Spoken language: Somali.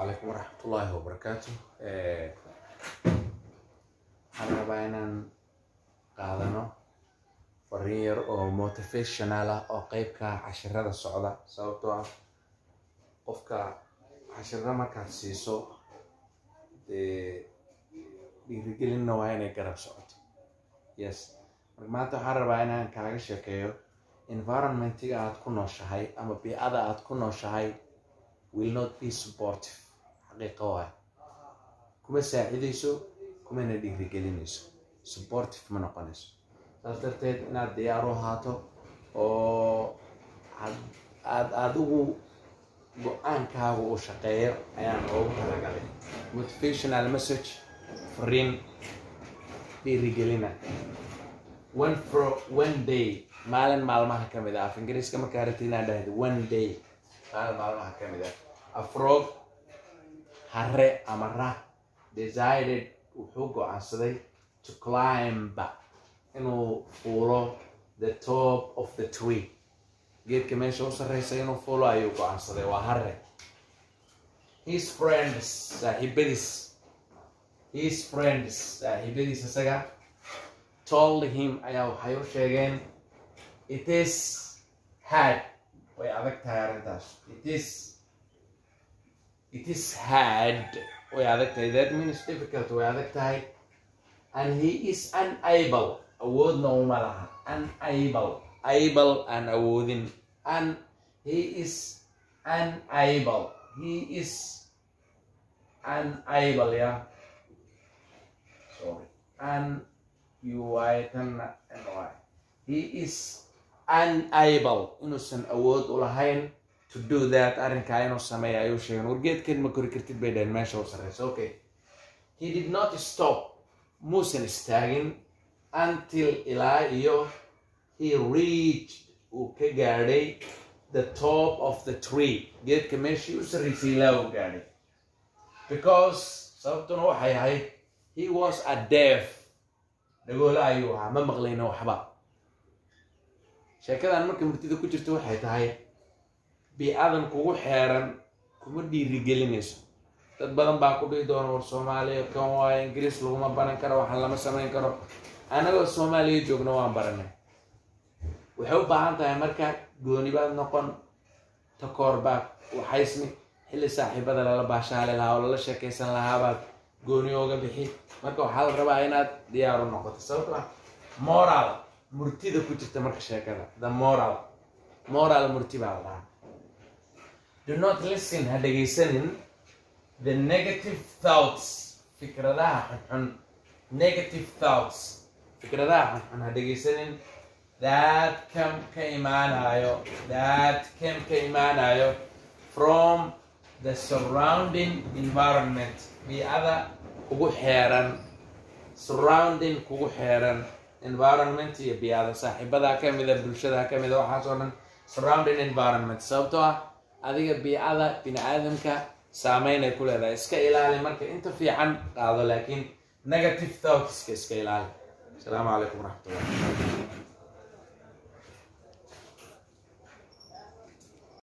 calaykum waraxmatullaahi wabarakaatu waxaan rabaa inaan qaadano fariin yar oo motivational ah oo qeybka cashirada socda. Sababtoo ah qofka cashirada markaad siiso dee dhiirigelinna waa inay garab socoto. Yes. Marka maanta waxaan rabaa inaan kaaga sheekeeyo environmentiga aad ku nooshahay ama biicada aad ku nooshahay will not be supportive xaqiiqa waay kuma saacidayso kumana dhiirigelinayso supportive ma noqonayso saas darteed inaad diyaar u ahaato oo aad adigu go'aankaaga uu shaqeeyo ayaan oogu talagalay motivational message fariin dhiirigelina one for one day maalin maalmaha ka mid ah af ingiriiska markaa rabti inaad dhahdo one day maalin maalmaha ka mid ah afroog hare ama rah. Decided wuxuu go'aansaday to climb inuu fuulo the top of the tree. Geedka meesha u sarreysa inuu fuulo ayuu go'aansaday waa hare his friends saaxiibadiis. His friends saaxiibadiis isaga told him ayaa waxay u sheegeen it is hard. Way adag tahay arrintaas. It is it is hard way adag tahay that means difficult. Way adag and he is unable awoodna uma laha unable able aan awoodin and he is unable he is unable yeah? Sorry. Un uy ny he is unable inuusan awood u lahayn to do that arrinkaa inuu sameeya ayuu sheegen wargeedkan ma kori kartid bay dhaheen meesha u sarreysa. Okay. He did not stop. Muusan istaagin until ilaa iyo he reached uu ka gaadhay the top of the tree. Geedka meeshii u sarreysay ilaa uu gaadhay. Because sababtuna waxay ahayd he was a deaf. Dhagoole ayuu ahaa ma maqlayna waxba. Sheekadan marka murtida ku jirta waxay tahay biicadan kugu xeeran kuma dhiirigelinayso. Dad badan baa ku dhihi doona war soomaaliya kan waayo ingiriis laguma baran karo waxaan lama samayn karo. Annagoo soomaaliya joogna waan baranay. Waxay u baahan tahay marka goonibaad noqon takoor baad waxaysmi xilli saaxiibada lala baashaali lahaa oo lala sheekaysan lahaabaad gooni ooga bixi. Marka waxaa la rabaa inaad diyaar u noqoto. Sababto ah moral murtida ku jirta marka sheekada. The moral. Moral murti baa la dhahaa do not listen ha dhegaysanin the negative thoughts fikradaha xunxun. Negative thoughts fikradaha xunxun ha dhegaysanin that kam ka imaanayo that kam ka imaanayo from the surrounding environment. Biicada kugu xeeran. Surrounding kugu xeeran. Environment iyo biicada saaxiibadaa ka mida bulshada ka mida waxaas oo dhan. Surrounding environment sababtoo ah adiga biicada bini aadamka saameynay ku leedahay. Iska ilaali marka inta fiican qaado laakiin negative thoughtska iska ilaali. Asalaamu calaykum waraxmatullah